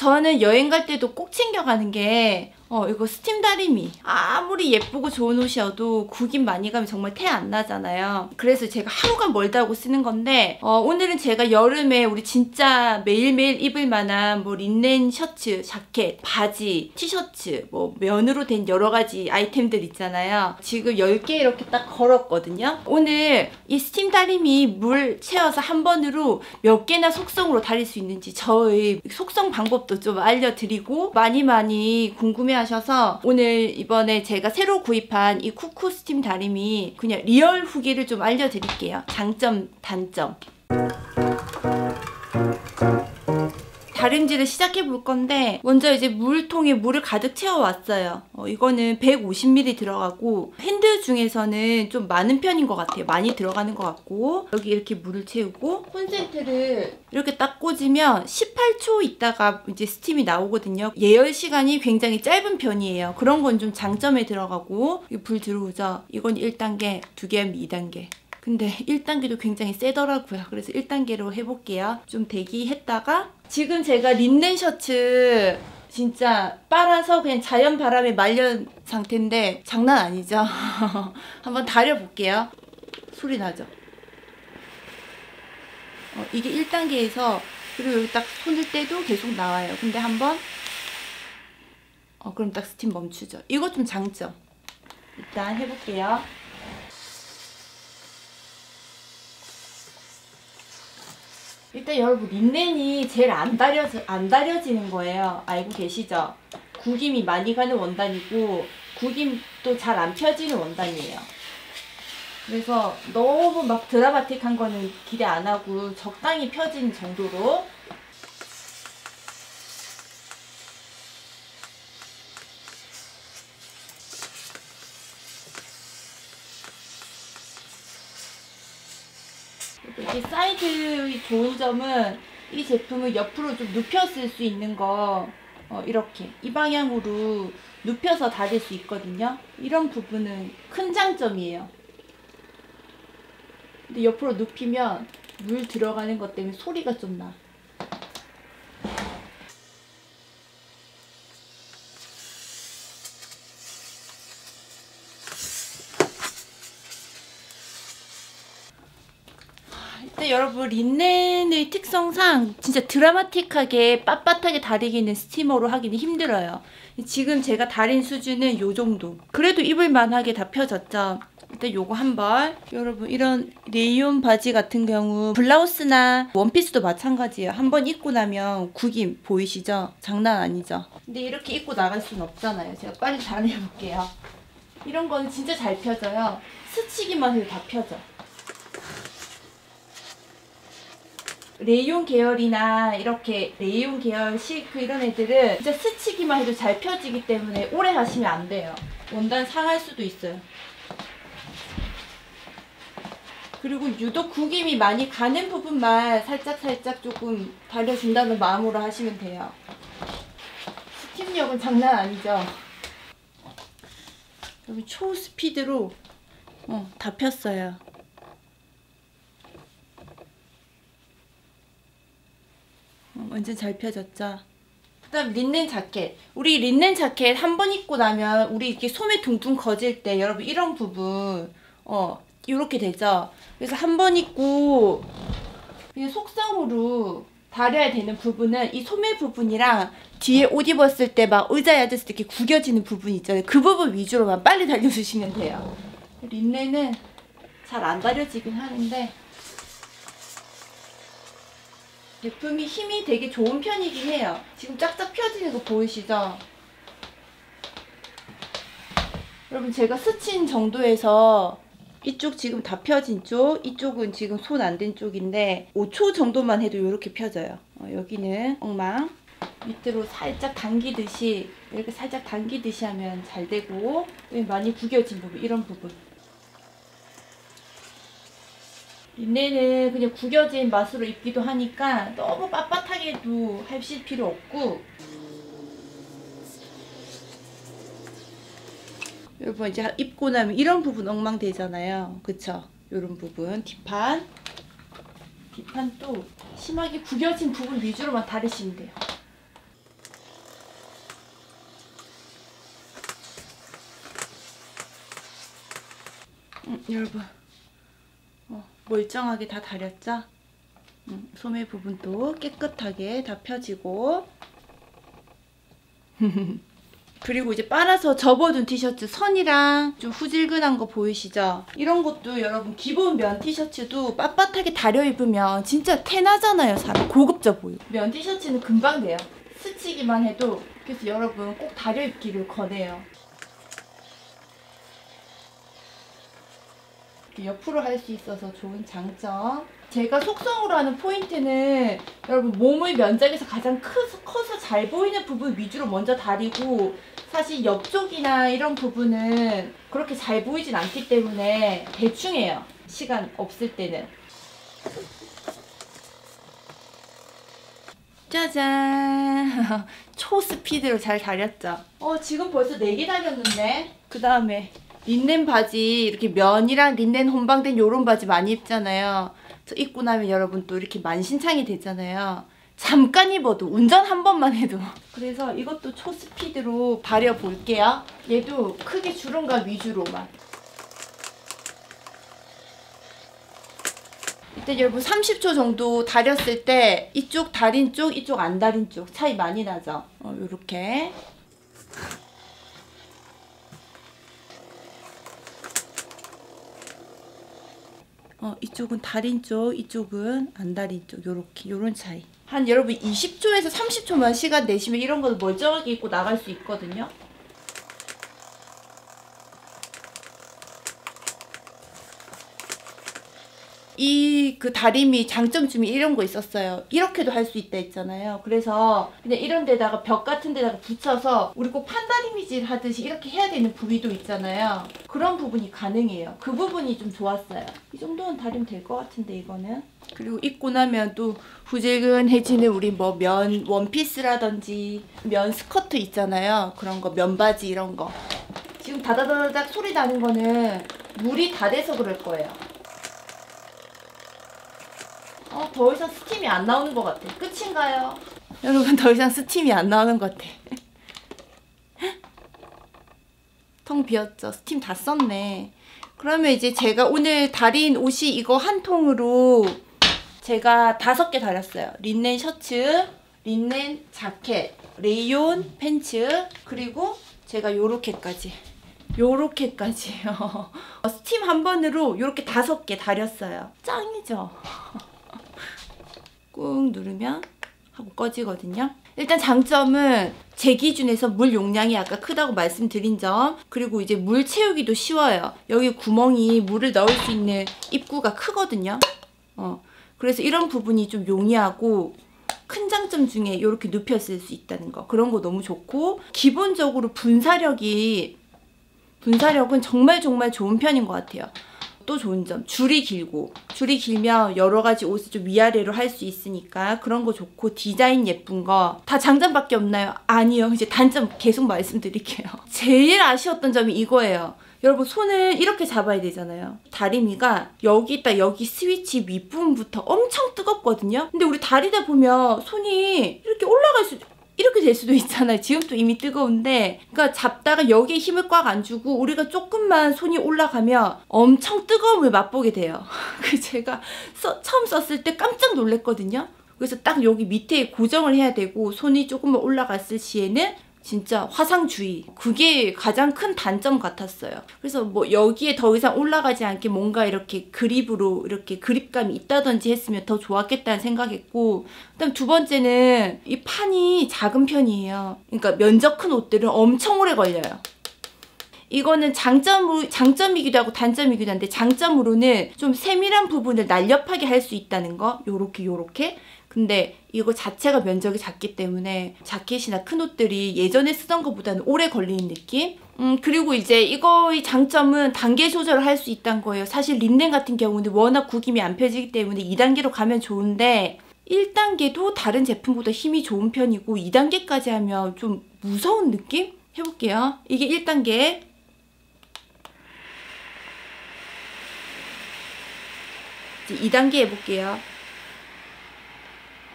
저는 여행 갈 때도 꼭 챙겨가는 게 어, 이거 스팀 다리미. 아무리 예쁘고 좋은 옷이어도 구김 많이 가면 정말 태 안 나잖아요. 그래서 제가 하루가 멀다고 쓰는 건데, 어, 오늘은 제가 여름에 우리 진짜 매일매일 입을 만한 뭐 린넨 셔츠, 자켓, 바지, 티셔츠, 뭐 면으로 된 여러 가지 아이템들 있잖아요. 지금 10개 이렇게 딱 걸었거든요. 오늘 이 스팀 다리미 물 채워서 한 번으로 몇 개나 속성으로 다릴 수 있는지 저의 속성 방법도 좀 알려드리고 많이 많이 궁금해 하셔서 오늘 이번에 제가 새로 구입한 이 쿠쿠 스팀 다리미 그냥 리얼 후기를 좀 알려드릴게요. 장점, 단점. 다림질을 시작해 볼 건데 먼저 이제 물통에 물을 가득 채워 왔어요. 어, 이거는 150ml 들어가고 핸드 중에서는 좀 많은 편인 것 같아요. 많이 들어가는 것 같고 여기 이렇게 물을 채우고 콘센트를 이렇게 딱 꽂으면 18초 있다가 이제 스팀이 나오거든요. 예열 시간이 굉장히 짧은 편이에요. 그런 건 좀 장점에 들어가고 불 들어오죠. 이건 1단계, 두 개하면 2단계. 근데 1단계도 굉장히 세더라고요. 그래서 1단계로 해볼게요. 좀 대기했다가 지금 제가 린넨 셔츠 진짜 빨아서 그냥 자연 바람에 말려 상태인데 장난 아니죠? 한번 다려볼게요. 소리 나죠? 어, 이게 1단계에서 그리고 여기 딱 손을 떼도 계속 나와요. 근데 한번 어, 그럼 딱 스팀 멈추죠. 이거 좀 장점. 일단 해볼게요. 일단 여러분 린넨이 제일 안 다려지 안 다려지는 거예요. 알고 계시죠? 구김이 많이 가는 원단이고 구김도 잘 안 펴지는 원단이에요. 그래서 너무 막 드라마틱한 거는 기대 안 하고 적당히 펴지는 정도로 이 사이드의 좋은 점은 이 제품을 옆으로 좀 눕혀 쓸 수 있는 거 어, 이렇게 이 방향으로 눕혀서 다릴 수 있거든요. 이런 부분은 큰 장점이에요. 근데 옆으로 눕히면 물 들어가는 것 때문에 소리가 좀 나. 여러분 린넨의 특성상 진짜 드라마틱하게 빳빳하게 다리기는 스티머로 하기는 힘들어요. 지금 제가 다린 수준은 요 정도. 그래도 입을만하게 다 펴졌죠. 일단 요거 한번 여러분 이런 레이온 바지 같은 경우 블라우스나 원피스도 마찬가지예요. 한 번 입고 나면 구김 보이시죠? 장난 아니죠? 근데 이렇게 입고 나갈 수는 없잖아요. 제가 빨리 다려볼게요. 이런 거는 진짜 잘 펴져요. 스치기만 해도 다 펴져. 레이온 계열이나 이렇게 레이온 계열 실크 이런 애들은 진짜 스치기만 해도 잘 펴지기 때문에 오래 하시면 안 돼요. 원단 상할 수도 있어요. 그리고 유독 구김이 많이 가는 부분만 살짝살짝 조금 다려준다는 마음으로 하시면 돼요. 스팀력은 장난 아니죠? 여기 초스피드로 어, 다 폈어요. 완전 잘 펴졌죠? 그 다음 린넨 자켓. 우리 린넨 자켓 한 번 입고 나면 우리 이렇게 소매 둥둥 거질 때 여러분 이런 부분 어 이렇게 되죠. 그래서 한 번 입고 그냥 속성으로 다려야 되는 부분은 이 소매 부분이랑 뒤에 옷 입었을 때 막 의자에 앉았을 때 이렇게 구겨지는 부분 있잖아요. 그 부분 위주로만 빨리 달려주시면 돼요. 린넨은 잘 안 다려지긴 하는데 제품이 힘이 되게 좋은 편이긴 해요. 지금 짝짝 펴지는 거 보이시죠? 여러분 제가 스친 정도에서 이쪽 지금 다 펴진 쪽, 이쪽은 지금 손안댄 쪽인데 5초 정도만 해도 이렇게 펴져요. 어, 여기는 엉망. 밑으로 살짝 당기듯이 이렇게 살짝 당기듯이 하면 잘 되고 많이 구겨진 부분 이런 부분 인내는 그냥 구겨진 맛으로 입기도 하니까 너무 빳빳하게도 하실 필요 없고. 여러분 이제 입고 나면 이런 부분 엉망되잖아요. 그쵸? 이런 부분. 뒷판. 뒷판도 심하게 구겨진 부분 위주로만 다리시면 돼요. 음, 여러분 멀쩡하게 다 다렸죠? 음, 소매 부분도 깨끗하게 다 펴지고. 그리고 이제 빨아서 접어둔 티셔츠 선이랑 좀 후질근한 거 보이시죠? 이런 것도 여러분 기본 면 티셔츠도 빳빳하게 다려 입으면 진짜 태나잖아요 사람. 고급져 보여. 면 티셔츠는 금방 돼요. 스치기만 해도 그래서 여러분 꼭 다려 입기를 권해요 옆으로 할 수 있어서 좋은 장점 제가 속성으로 하는 포인트는 여러분 몸의 면적에서 가장 커서, 커서 잘 보이는 부분 위주로 먼저 다리고 사실 옆쪽이나 이런 부분은 그렇게 잘 보이진 않기 때문에 대충 해요. 시간 없을 때는. 짜잔! 초스피드로 잘 다렸죠? 어, 지금 벌써 4개 다렸는데? 그 다음에 린넨 바지, 이렇게 면이랑 린넨 혼방된 요런 바지 많이 입잖아요. 입고 나면 여러분 또 이렇게 만신창이 되잖아요. 잠깐 입어도 운전 한 번만 해도. 그래서 이것도 초스피드로 다려 볼게요. 얘도 크게 주름감 위주로만. 일단 여러분 30초 정도 다렸을 때 이쪽 다린 쪽 이쪽 안 다린 쪽 차이 많이 나죠? 어, 요렇게 어, 이쪽은 달인 쪽, 이쪽은 안 달인 쪽, 요렇게, 요런 차이. 한 여러분 20초에서 30초만 시간 내시면 이런 거 멀쩡하게 입고 나갈 수 있거든요. 이 그 다리미 장점쯤이 이런 거 있었어요. 이렇게도 할 수 있다 했잖아요. 그래서 그냥 이런 데다가 벽 같은 데다가 붙여서 우리 꼭 판다리미질 하듯이 이렇게 해야 되는 부위도 있잖아요. 그런 부분이 가능해요. 그 부분이 좀 좋았어요. 이 정도는 다리면 될것 같은데 이거는. 그리고 입고 나면 또 후질근해지는 우리 뭐 면 원피스라든지 면 스커트 있잖아요. 그런 거 면바지 이런 거. 지금 다다다닥 소리 나는 거는 물이 다 돼서 그럴 거예요. 어, 더 이상 스팀이 안 나오는 것 같아. 끝인가요? 여러분, 더 이상 스팀이 안 나오는 것 같아. 통 비었죠? 스팀 다 썼네. 그러면 이제 제가 오늘 다린 옷이 이거 한 통으로 제가 다섯 개 다렸어요. 린넨 셔츠, 린넨 자켓, 레이온 팬츠, 그리고 제가 요렇게까지. 요렇게까지요. 스팀 한 번으로 요렇게 다섯 개 달였어요. 짱이죠? 꾹 누르면 하고 꺼지거든요. 일단 장점은 제 기준에서 물 용량이 아까 크다고 말씀드린 점 그리고 이제 물 채우기도 쉬워요. 여기 구멍이 물을 넣을 수 있는 입구가 크거든요. 어, 그래서 이런 부분이 좀 용이하고 큰 장점 중에 이렇게 눕혔을 수 있다는 거 그런 거 너무 좋고 기본적으로 분사력이 분사력은 정말 정말 좋은 편인 것 같아요. 또 좋은 점. 줄이 길고. 줄이 길면 여러 가지 옷을 좀 위아래로 할 수 있으니까 그런 거 좋고 디자인 예쁜 거 다 장점밖에 없나요? 아니요. 이제 단점 계속 말씀드릴게요. 제일 아쉬웠던 점이 이거예요. 여러분 손을 이렇게 잡아야 되잖아요. 다리미가 여기 다 여기 스위치 윗부분부터 엄청 뜨겁거든요. 근데 우리 다리다 보면 손이 이렇게 올라갈 수 이렇게 될 수도 있잖아요. 지금도 이미 뜨거운데 그러니까 잡다가 여기에 힘을 꽉 안 주고 우리가 조금만 손이 올라가면 엄청 뜨거움을 맛보게 돼요. 그 제가 써, 처음 썼을 때 깜짝 놀랐거든요. 그래서 딱 여기 밑에 고정을 해야 되고 손이 조금만 올라갔을 시에는 진짜 화상주의. 그게 가장 큰 단점 같았어요. 그래서 뭐 여기에 더 이상 올라가지 않게 뭔가 이렇게 그립으로 이렇게 그립감이 있다든지 했으면 더 좋았겠다는 생각했고 그다음 두 번째는 이 판이 작은 편이에요. 그러니까 면적 큰 옷들은 엄청 오래 걸려요 이거는 장점, 장점이기도 하고 단점이기도 한데 장점으로는 좀 세밀한 부분을 날렵하게 할 수 있다는 거 요렇게 요렇게 근데 이거 자체가 면적이 작기 때문에 자켓이나 큰 옷들이 예전에 쓰던 것보다는 오래 걸리는 느낌? 음, 그리고 이제 이거의 장점은 단계 조절을 할 수 있다는 거예요. 사실 린넨 같은 경우는 워낙 구김이 안 펴지기 때문에 2단계로 가면 좋은데 1단계도 다른 제품보다 힘이 좋은 편이고 2단계까지 하면 좀 무서운 느낌? 해볼게요. 이게 1단계. 이제 2단계 해볼게요.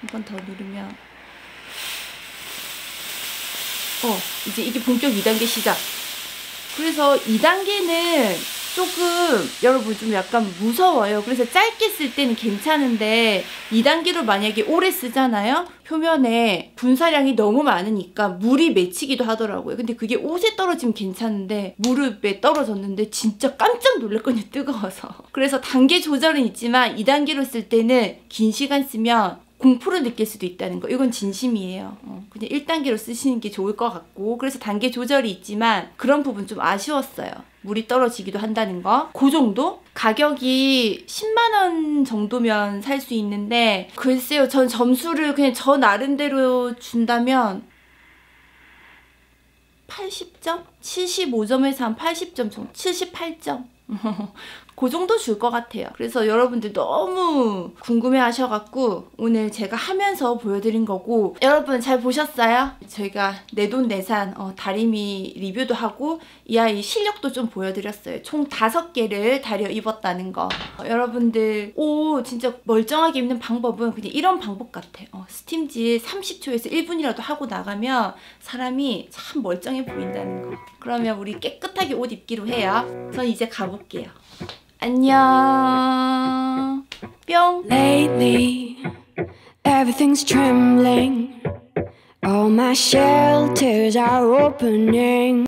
한 번 더 누르면 어 이제 이게 본격 2단계 시작 그래서 2단계는 조금 여러분 좀 약간 무서워요. 그래서 짧게 쓸 때는 괜찮은데 2단계로 만약에 오래 쓰잖아요. 표면에 분사량이 너무 많으니까 물이 맺히기도 하더라고요. 근데 그게 옷에 떨어지면 괜찮은데 무릎에 떨어졌는데 진짜 깜짝 놀랐거든요. 뜨거워서. 그래서 단계 조절은 있지만 2단계로 쓸 때는 긴 시간 쓰면 공포를 느낄 수도 있다는 거. 이건 진심이에요. 어, 그냥 1단계로 쓰시는 게 좋을 것 같고. 그래서 단계 조절이 있지만 그런 부분 좀 아쉬웠어요. 물이 떨어지기도 한다는 거. 그 정도? 가격이 10만원 정도면 살 수 있는데, 글쎄요, 전 점수를 그냥 저 나름대로 준다면, 80점? 75점에서 한 80점 정도? 78점? 그 정도 줄 것 같아요. 그래서 여러분들 너무 궁금해 하셔갖고 오늘 제가 하면서 보여드린 거고 여러분 잘 보셨어요? 저희가 내돈내산 어, 다리미 리뷰도 하고 이 아이 실력도 좀 보여드렸어요. 총 다섯 개를 다려 입었다는 거. 어, 여러분들 오 진짜 멀쩡하게 입는 방법은 그냥 이런 방법 같아요. 어, 스팀질 30초에서 1분이라도 하고 나가면 사람이 참 멀쩡해 보인다는 거. 그러면 우리 깨끗하게 옷 입기로 해요. 전 이제 가볼게요. 안녕. 뿅. Lately, everything's trembling. All my shelters are opening.